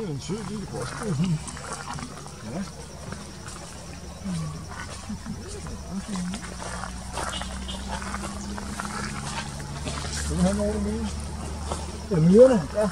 Det er en sød lille gråsbød. Ja. Skal du have noget mere? Ja, myrerne? Ja.